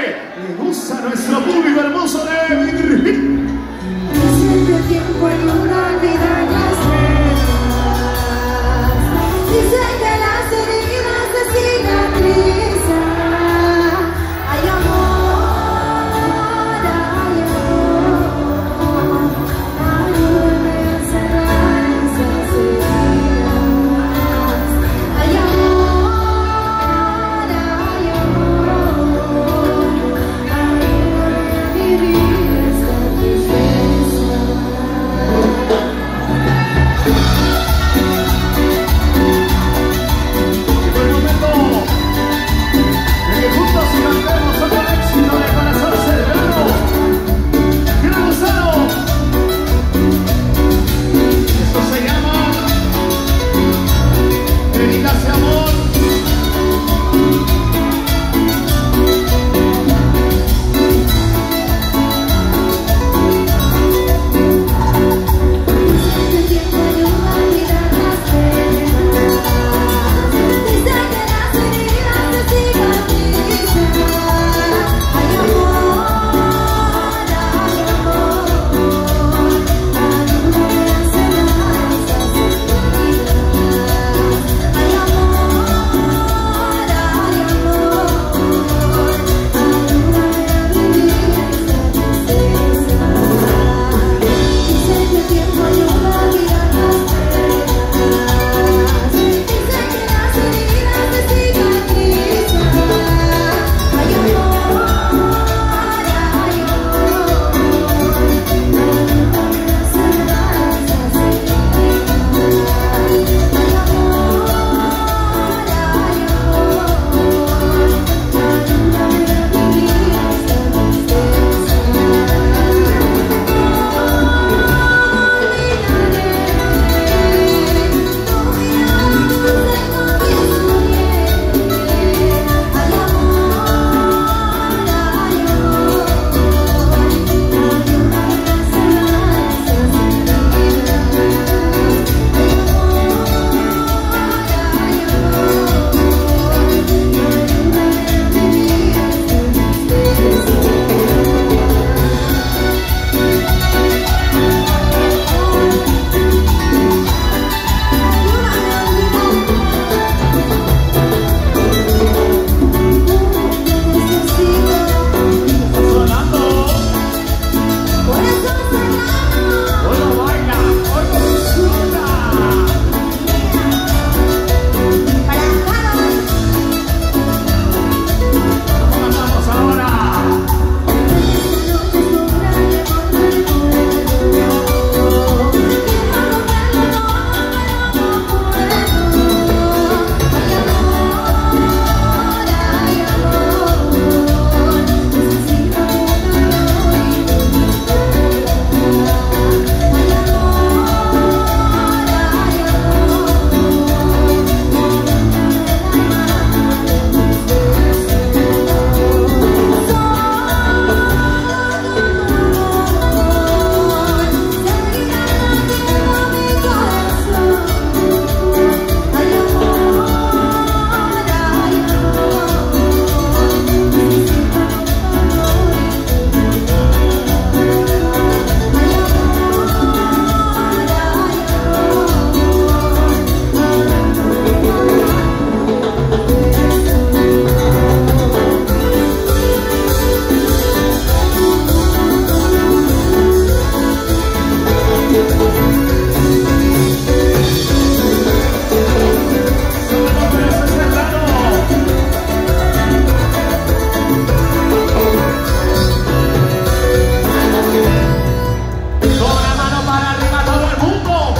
que le nuestro público hermoso de Virgil.